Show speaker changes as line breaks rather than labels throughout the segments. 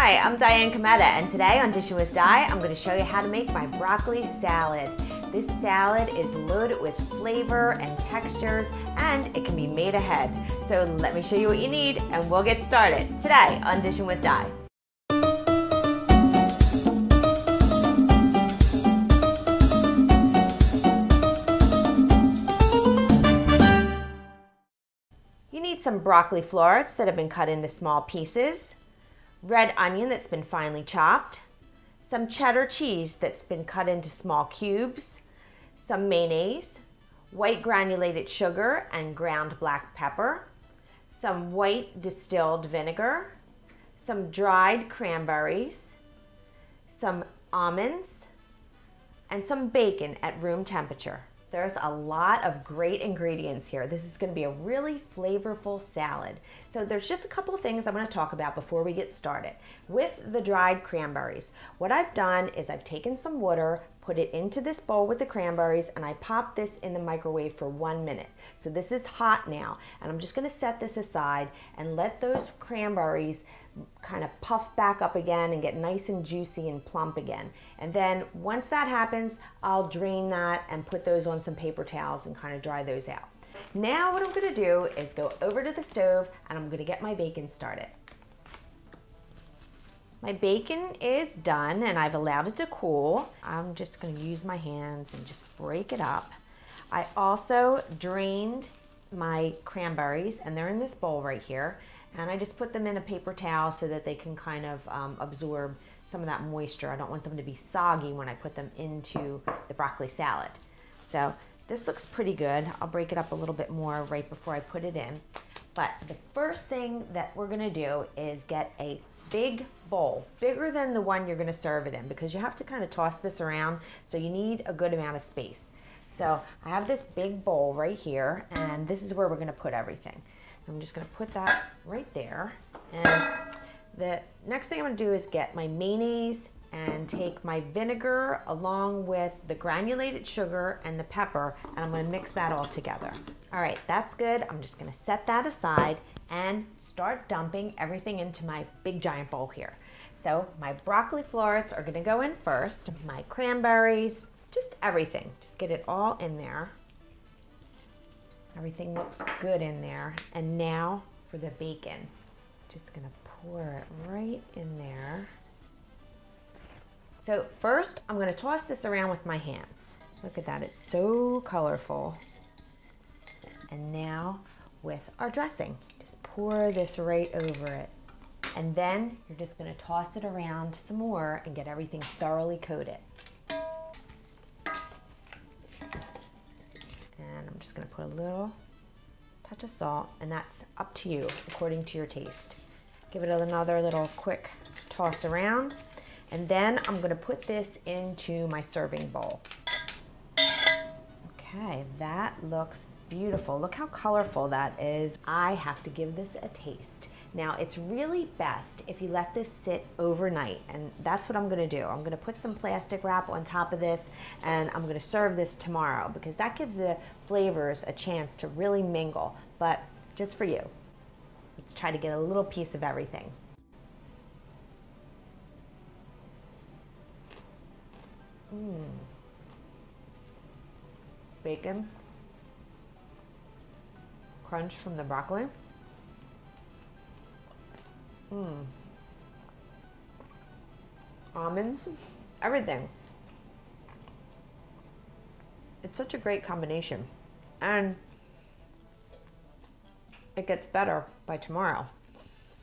Hi, I'm Diane Kometa, and today on Dishin' with Di, I'm going to show you how to make my broccoli salad. This salad is loaded with flavor and textures, and it can be made ahead. So let me show you what you need, and we'll get started today on Dishin' with Di. You need some broccoli florets that have been cut into small pieces, red onion that's been finely chopped, some cheddar cheese that's been cut into small cubes, some mayonnaise, white granulated sugar and ground black pepper, some white distilled vinegar, some dried cranberries, some almonds, and some bacon at room temperature. There's a lot of great ingredients here. This is going to be a really flavorful salad. So there's just a couple of things I want to talk about before we get started. With the dried cranberries, what I've done is I've taken some water, put it into this bowl with the cranberries, and I pop this in the microwave for one minute. So this is hot now, and I'm just going to set this aside and let those cranberries kind of puff back up again and get nice and juicy and plump again. And then once that happens, I'll drain that and put those on some paper towels and kind of dry those out. Now what I'm gonna do is go over to the stove and I'm gonna get my bacon started. My bacon is done and I've allowed it to cool. I'm just gonna use my hands and just break it up. I also drained my cranberries and they're in this bowl right here and I just put them in a paper towel so that they can kind of um, absorb some of that moisture. I don't want them to be soggy when I put them into the broccoli salad. So this looks pretty good. I'll break it up a little bit more right before I put it in. But the first thing that we're gonna do is get a big bowl, bigger than the one you're gonna serve it in because you have to kind of toss this around so you need a good amount of space. So I have this big bowl right here and this is where we're gonna put everything. I'm just gonna put that right there. And the next thing I'm gonna do is get my mayonnaise and take my vinegar along with the granulated sugar and the pepper and I'm gonna mix that all together. All right, that's good. I'm just gonna set that aside and start dumping everything into my big giant bowl here. So my broccoli florets are gonna go in first, my cranberries, just everything. Just get it all in there. Everything looks good in there. And now for the bacon. Just gonna pour it right in there. So first, I'm gonna toss this around with my hands. Look at that, it's so colorful. And now with our dressing, pour this right over it. And then you're just gonna toss it around some more and get everything thoroughly coated. And I'm just gonna put a little touch of salt, and that's up to you according to your taste. Give it another little quick toss around, and then I'm gonna put this into my serving bowl. Okay, that looks beautiful. Look how colorful that is. I have to give this a taste. Now it's really best if you let this sit overnight and that's what I'm gonna do. I'm gonna put some plastic wrap on top of this and I'm gonna serve this tomorrow because that gives the flavors a chance to really mingle, but just for you. Let's try to get a little piece of everything. Mmm. Bacon. Crunch from the broccoli. Mmm. Almonds, everything. It's such a great combination. And it gets better by tomorrow.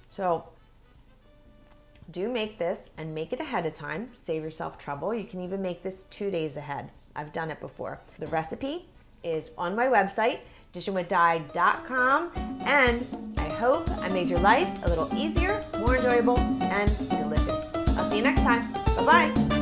So do make this and make it ahead of time. Save yourself trouble. You can even make this two days ahead. I've done it before. The recipe is on my website, dishinwithdi.com, and I hope I made your life a little easier, more enjoyable, and delicious. I'll see you next time. Bye-bye.